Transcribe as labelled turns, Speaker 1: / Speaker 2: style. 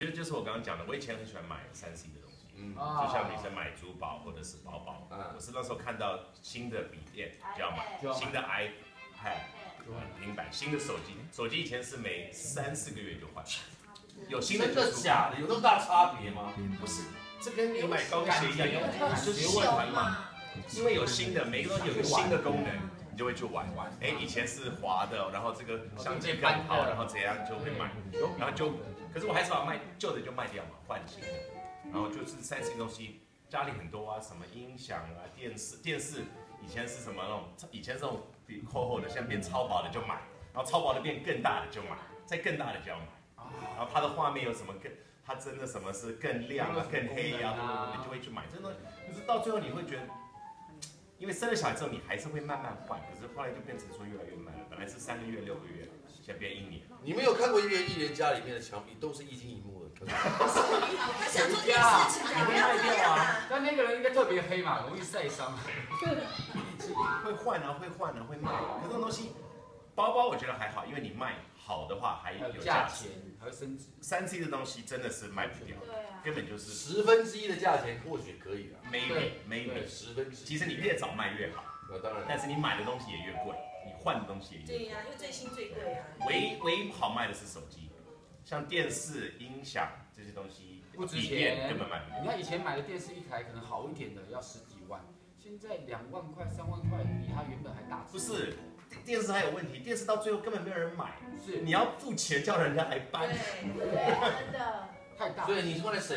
Speaker 1: 其实就是我刚刚讲的，我以前很喜欢买三 C 的东西，
Speaker 2: 嗯
Speaker 3: 啊
Speaker 1: 就像女生买珠宝或者是包包。
Speaker 2: 啊
Speaker 1: 我是那时候看到新的笔电就要买，
Speaker 3: 就要买
Speaker 1: 新的 iPad、平板、新的手机，手机以前是每三四个月就换，有新的
Speaker 2: 真的假的？有那么大差别吗？
Speaker 1: 不是，这跟你买高跟鞋一样，就是
Speaker 3: 学问
Speaker 1: 喜欢嘛。因为有新的，每个东西有个新的功能，你就会去玩玩。哎，以前是滑的，然后这个相机更好，然后怎样就会买，然后就，可是我还是把卖旧的就卖掉嘛，换新的。然后就是三 C 东西，家里很多啊，什么音响啊、电视，电视以前是什么那种，以前这种比厚厚的，现在变超薄的就买，然后超薄的变更大的就买，再更大的就要买。然后它的画面有什么更，它真的什么是更亮啊、更黑呀、啊，你就会去买。真的，可是到最后你会觉得，因为生了小孩之后，你还是会慢慢换，可是后来就变成说越来越慢了。本来是三个月、六个月，现在变一年。
Speaker 2: 你们有看过一个艺人家里面的墙壁都是一晶一幕的？
Speaker 4: 他想做件事情啊，不要这样啊！
Speaker 3: 但那个人应该特别黑嘛，容易晒伤。
Speaker 1: 会换啊，会换啊，会卖啊。可是这种东西，包包我觉得还好，因为你卖好的话还
Speaker 3: 还有。
Speaker 1: 价
Speaker 3: 钱，还会升值。
Speaker 1: 三 C 的东西真的是卖不掉，
Speaker 4: 对啊，
Speaker 1: 根本就是
Speaker 2: 十分之一的价钱或许可以啊
Speaker 1: ，maybe
Speaker 3: 对
Speaker 1: maybe。
Speaker 2: 十分之一。
Speaker 1: 其实你越早卖越好，
Speaker 2: 那当然，
Speaker 1: 但是你买的东西也越贵，你换的东西也越贵。
Speaker 4: 对呀，因为最新最贵啊。
Speaker 1: 唯唯一不好卖的是手机，像电视、音响这些东西，
Speaker 3: 不值
Speaker 1: 笔电
Speaker 3: 钱
Speaker 1: 根本卖不掉。
Speaker 3: 你看以前买的电视一台可能好一点的要十几万，现在两万块、三万块比它原本还大。
Speaker 1: 不是，电视还有问题，电视到最后根本没有人买，
Speaker 3: 是
Speaker 1: 你要付钱叫人家来搬。
Speaker 4: 对对，真的。
Speaker 3: 太大。
Speaker 2: 所以你后来省